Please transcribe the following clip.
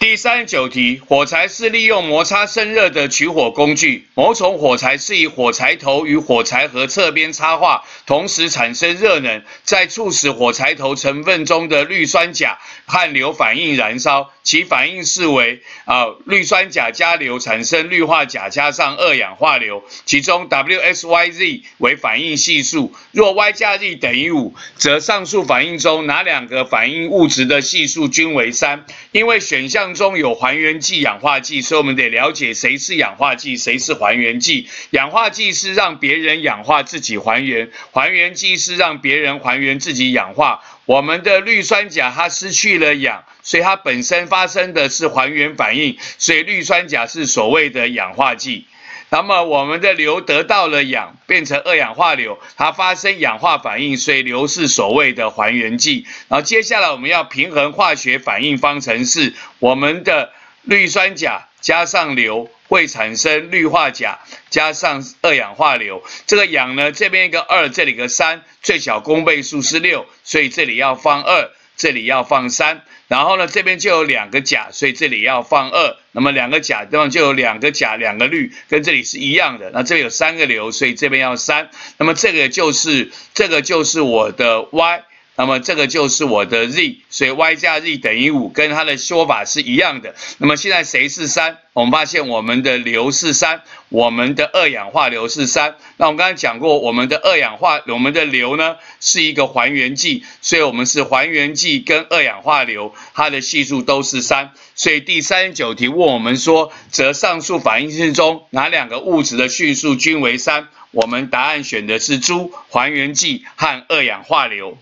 第三十九题，火柴是利用摩擦生热的取火工具。某种火柴是以火柴头与火柴盒侧边插画，同时产生热能，在促使火柴头成分中的氯酸钾和硫反应燃烧，其反应式为啊氯酸钾加硫产生氯化钾加上二氧化硫，其中 W S Y Z 为反应系数。若 Y 加 Z 等于五，则上述反应中哪两个反应物质的系数均为三？因为选项当中有还原剂、氧化剂，所以我们得了解谁是氧化剂，谁是还原剂。氧化剂是让别人氧化自己还原，还原剂是让别人还原自己氧化。我们的氯酸钾它失去了氧，所以它本身发生的是还原反应，所以氯酸钾是所谓的氧化剂。那么我们的硫得到了氧，变成二氧化硫，它发生氧化反应，所以硫是所谓的还原剂。然后接下来我们要平衡化学反应方程式，我们的氯酸钾加上硫会产生氯化钾加上二氧化硫。这个氧呢，这边一个二，这里个三，最小公倍数是六，所以这里要放二，这里要放三。然后呢，这边就有两个甲，所以这里要放二。那么两个甲地方就有两个甲，两个氯，跟这里是一样的。那这边有三个硫，所以这边要三。那么这个就是这个就是我的 Y。那么这个就是我的 z，所以 y 加 z 等于五，跟它的说法是一样的。那么现在谁是三？我们发现我们的硫是三，我们的二氧化硫是三。那我们刚才讲过，我们的二氧化，我们的硫呢是一个还原剂，所以我们是还原剂跟二氧化硫，它的系数都是三。所以第三十九题问我们说，则上述反应式中哪两个物质的序数均为三？我们答案选的是猪还原剂和二氧化硫。